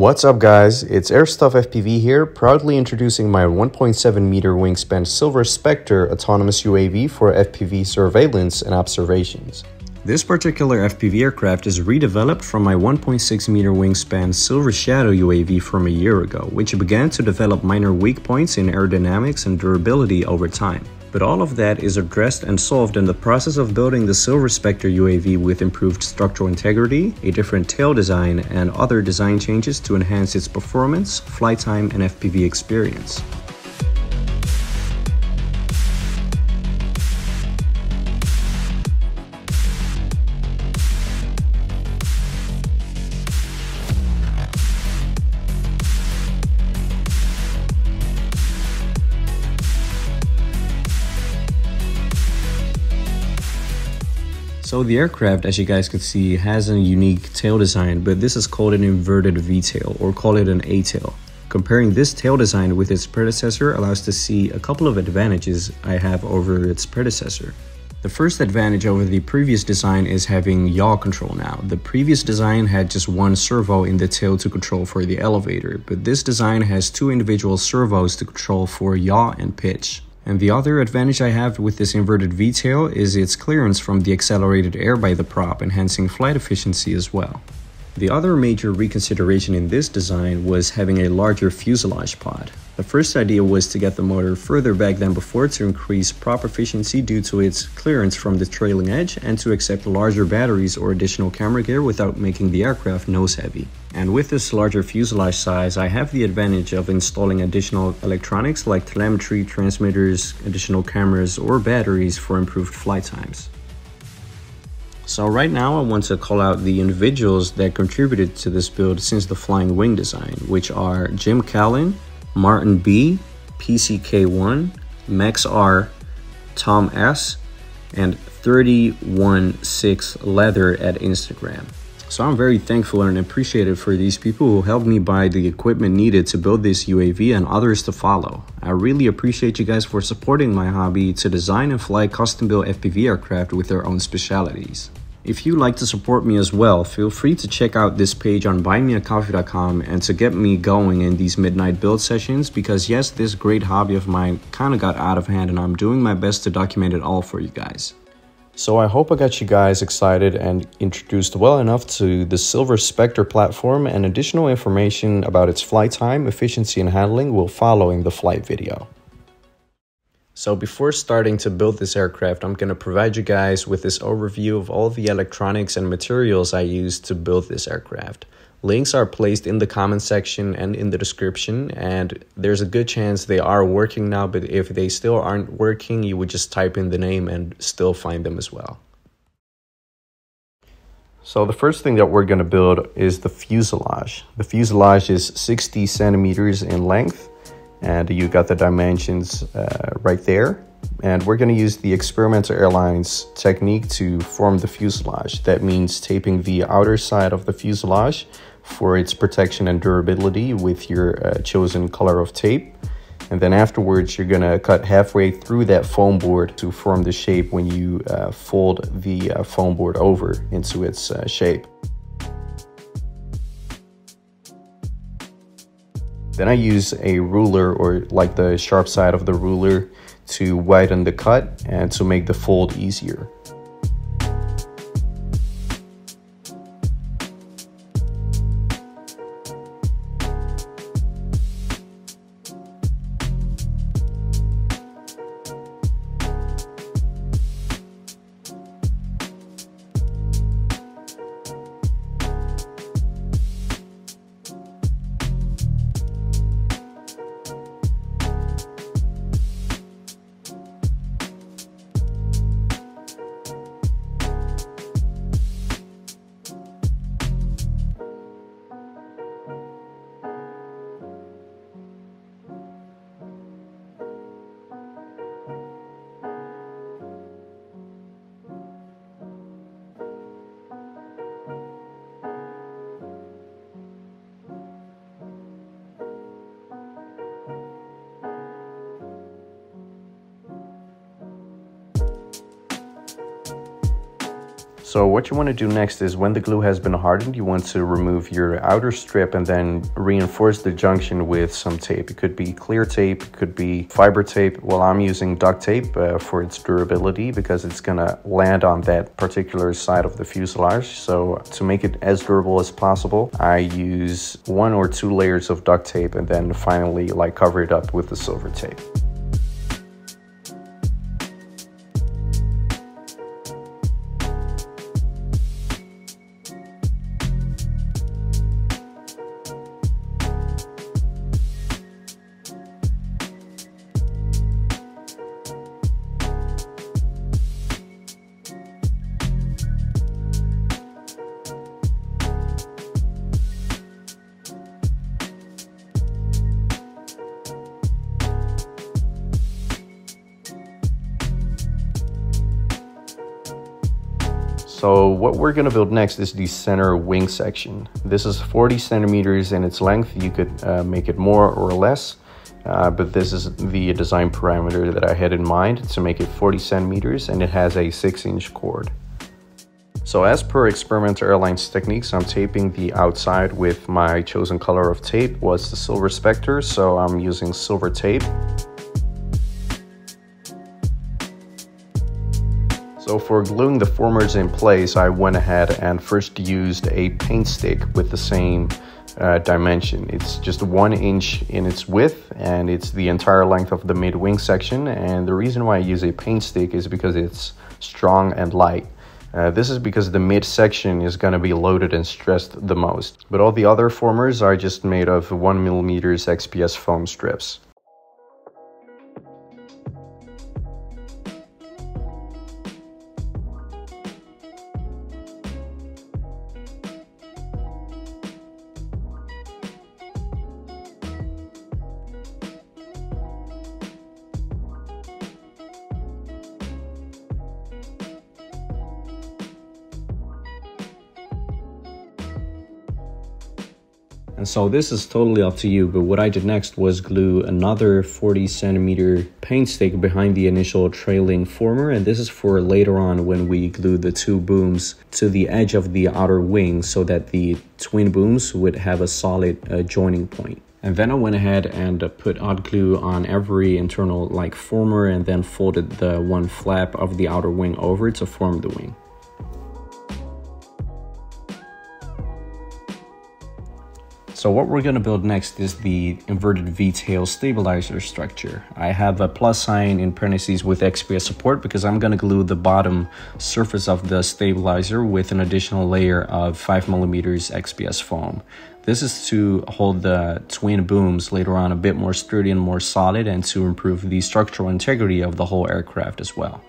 What's up guys, it's AeroStuff FPV here, proudly introducing my 1.7 meter wingspan Silver Spectre autonomous UAV for FPV surveillance and observations. This particular FPV aircraft is redeveloped from my 1.6 meter wingspan Silver Shadow UAV from a year ago, which began to develop minor weak points in aerodynamics and durability over time. But all of that is addressed and solved in the process of building the Silver Spectre UAV with improved structural integrity, a different tail design, and other design changes to enhance its performance, flight time, and FPV experience. So the aircraft, as you guys could see, has a unique tail design, but this is called an inverted V-tail, or call it an A-tail. Comparing this tail design with its predecessor allows to see a couple of advantages I have over its predecessor. The first advantage over the previous design is having yaw control now. The previous design had just one servo in the tail to control for the elevator, but this design has two individual servos to control for yaw and pitch. And the other advantage I have with this inverted V-tail is its clearance from the accelerated air by the prop, enhancing flight efficiency as well. The other major reconsideration in this design was having a larger fuselage pod. The first idea was to get the motor further back than before to increase prop efficiency due to its clearance from the trailing edge and to accept larger batteries or additional camera gear without making the aircraft nose heavy. And with this larger fuselage size, I have the advantage of installing additional electronics like telemetry, transmitters, additional cameras, or batteries for improved flight times. So right now I want to call out the individuals that contributed to this build since the flying wing design, which are Jim Callan, Martin B, PCK1, Max R, Tom S, and 316 Leather at Instagram. So I'm very thankful and appreciative for these people who helped me buy the equipment needed to build this UAV and others to follow. I really appreciate you guys for supporting my hobby to design and fly custom built FPV aircraft with their own specialities. If you'd like to support me as well, feel free to check out this page on buymeacoffee.com and to get me going in these midnight build sessions because yes, this great hobby of mine kind of got out of hand and I'm doing my best to document it all for you guys. So I hope I got you guys excited and introduced well enough to the Silver Spectre platform and additional information about its flight time, efficiency, and handling will follow in the flight video. So before starting to build this aircraft, I'm going to provide you guys with this overview of all the electronics and materials I used to build this aircraft. Links are placed in the comment section and in the description, and there's a good chance they are working now, but if they still aren't working, you would just type in the name and still find them as well. So the first thing that we're going to build is the fuselage. The fuselage is 60 centimeters in length and you got the dimensions uh, right there. And we're going to use the Experimental Airlines technique to form the fuselage. That means taping the outer side of the fuselage for its protection and durability with your uh, chosen color of tape. And then afterwards, you're going to cut halfway through that foam board to form the shape when you uh, fold the uh, foam board over into its uh, shape. Then I use a ruler or like the sharp side of the ruler to widen the cut and to make the fold easier. So what you want to do next is when the glue has been hardened, you want to remove your outer strip and then reinforce the junction with some tape. It could be clear tape, it could be fiber tape. Well, I'm using duct tape uh, for its durability because it's gonna land on that particular side of the fuselage. So to make it as durable as possible, I use one or two layers of duct tape and then finally like cover it up with the silver tape. So what we're gonna build next is the center wing section. This is 40 centimeters in its length. You could uh, make it more or less, uh, but this is the design parameter that I had in mind to make it 40 centimeters and it has a six inch chord. So as per Experimental Airlines techniques, I'm taping the outside with my chosen color of tape was the Silver Spectre, so I'm using silver tape. So for gluing the formers in place, I went ahead and first used a paint stick with the same uh, dimension. It's just one inch in its width and it's the entire length of the mid wing section. And the reason why I use a paint stick is because it's strong and light. Uh, this is because the mid section is going to be loaded and stressed the most. But all the other formers are just made of 1 millimeters XPS foam strips. And so this is totally up to you, but what I did next was glue another 40 centimeter paint stick behind the initial trailing former, and this is for later on when we glue the two booms to the edge of the outer wing so that the twin booms would have a solid uh, joining point. And then I went ahead and put hot glue on every internal like former and then folded the one flap of the outer wing over to form the wing. So what we're gonna build next is the inverted V-tail stabilizer structure. I have a plus sign in parentheses with XPS support because I'm gonna glue the bottom surface of the stabilizer with an additional layer of 5mm XPS foam. This is to hold the twin booms later on a bit more sturdy and more solid and to improve the structural integrity of the whole aircraft as well.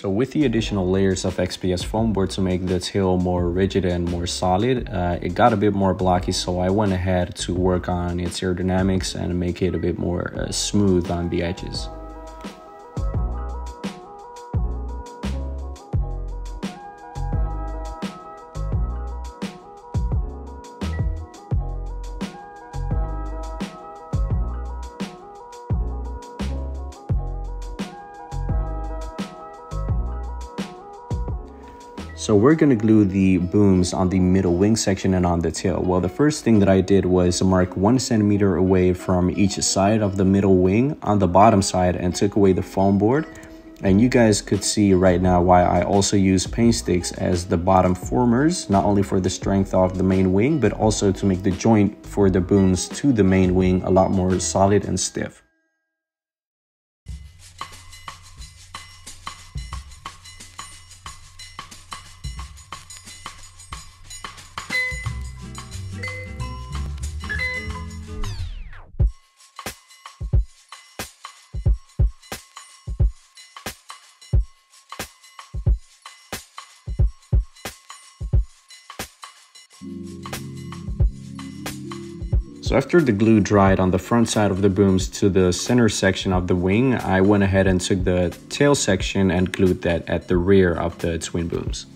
So with the additional layers of XPS foam board to make the tail more rigid and more solid, uh, it got a bit more blocky so I went ahead to work on its aerodynamics and make it a bit more uh, smooth on the edges. So we're gonna glue the booms on the middle wing section and on the tail. Well, the first thing that I did was mark one centimeter away from each side of the middle wing on the bottom side and took away the foam board. And you guys could see right now why I also use paint sticks as the bottom formers, not only for the strength of the main wing, but also to make the joint for the booms to the main wing a lot more solid and stiff. So after the glue dried on the front side of the booms to the center section of the wing, I went ahead and took the tail section and glued that at the rear of the twin booms.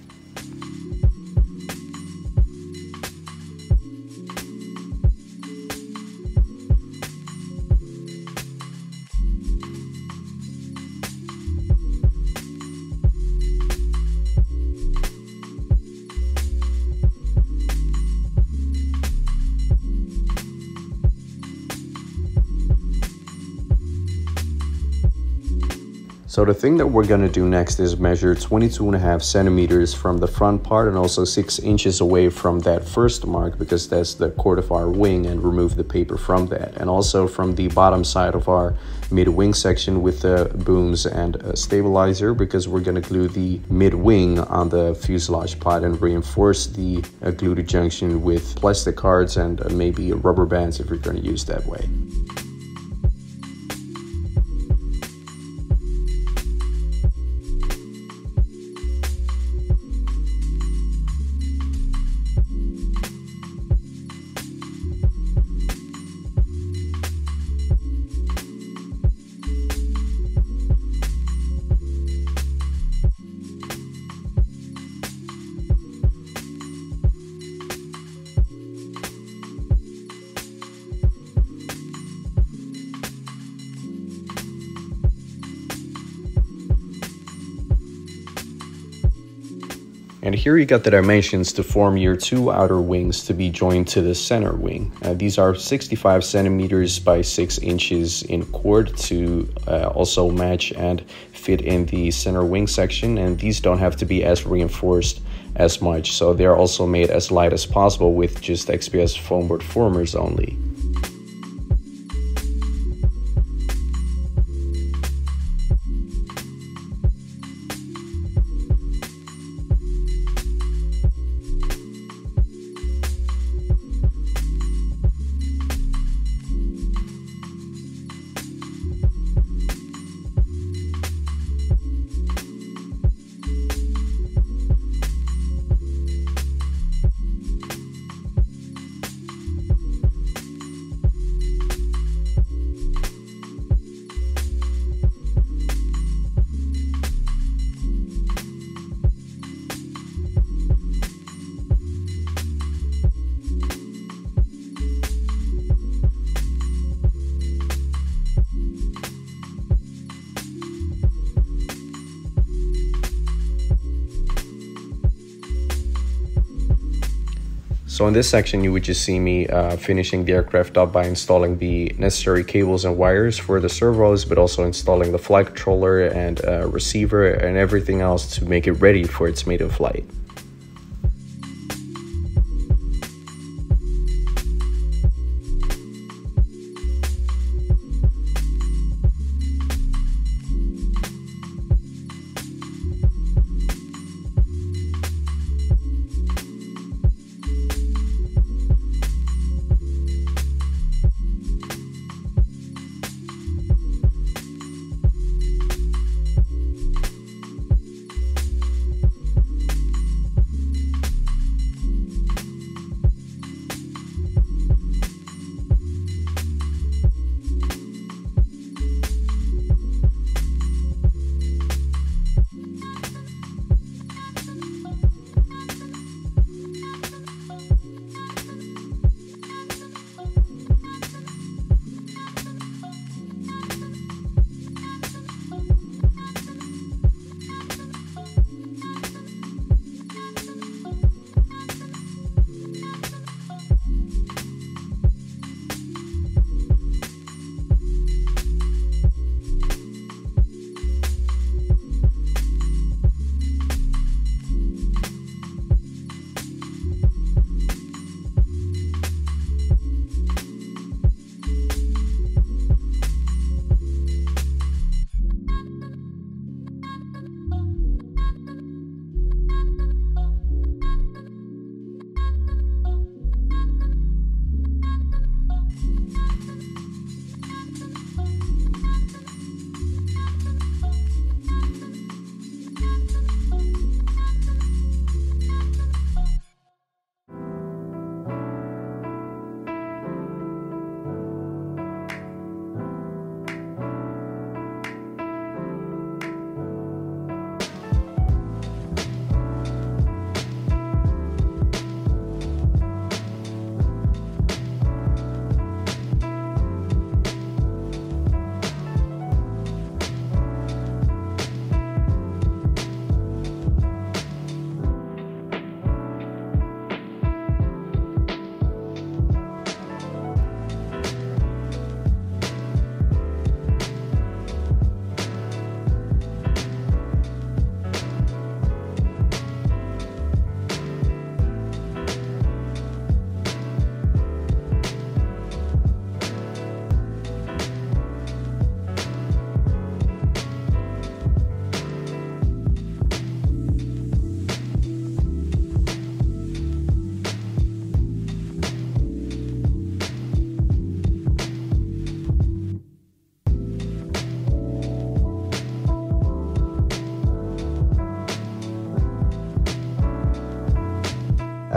So the thing that we're gonna do next is measure 22 and a half centimeters from the front part and also six inches away from that first mark because that's the chord of our wing and remove the paper from that. And also from the bottom side of our mid wing section with the booms and stabilizer because we're gonna glue the mid wing on the fuselage pod and reinforce the uh, glued junction with plastic cards and uh, maybe rubber bands if you're gonna use that way. And here you got the dimensions to form your two outer wings to be joined to the center wing. Uh, these are 65 centimeters by 6 inches in chord to uh, also match and fit in the center wing section. And these don't have to be as reinforced as much, so they're also made as light as possible with just XPS foam board formers only. So in this section, you would just see me uh, finishing the aircraft up by installing the necessary cables and wires for the servos, but also installing the flight controller and uh, receiver and everything else to make it ready for its maiden flight.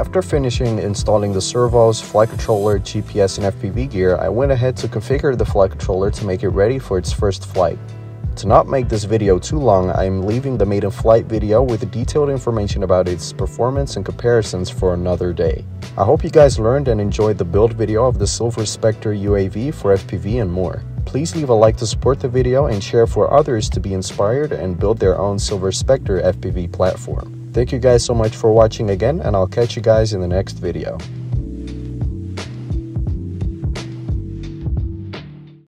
After finishing installing the servos, flight controller, GPS and FPV gear, I went ahead to configure the flight controller to make it ready for its first flight. To not make this video too long, I am leaving the maiden flight video with detailed information about its performance and comparisons for another day. I hope you guys learned and enjoyed the build video of the Silver Spectre UAV for FPV and more. Please leave a like to support the video and share for others to be inspired and build their own Silver Spectre FPV platform. Thank you guys so much for watching again and I'll catch you guys in the next video.